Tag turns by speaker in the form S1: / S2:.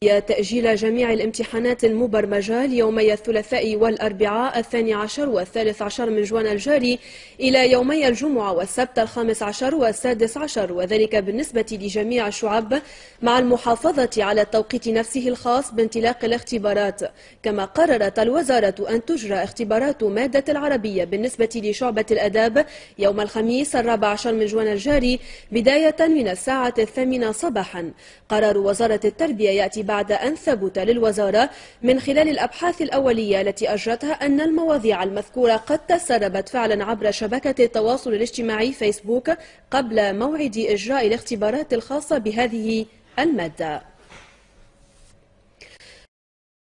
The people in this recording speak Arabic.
S1: تأجيل جميع الامتحانات المبرمجة ليومي الثلاثاء والأربعاء الثاني عشر والثالث عشر من جوان الجاري إلى يومي الجمعة والسبت الخامس عشر والسادس عشر وذلك بالنسبة لجميع الشعب مع المحافظة على التوقيت نفسه الخاص بانطلاق الاختبارات. كما قررت الوزارة أن تجرى اختبارات مادة العربية بالنسبة لشعبة الأداب يوم الخميس الرابع عشر من جوان الجاري بداية من الساعة الثامنة صباحا. قرار وزارة التربية يأتي بعد أن ثبت للوزارة من خلال الأبحاث الأولية التي أجرتها أن المواضيع المذكورة قد تسربت فعلا عبر شبكة التواصل الاجتماعي فيسبوك قبل موعد إجراء الاختبارات الخاصة بهذه المادة.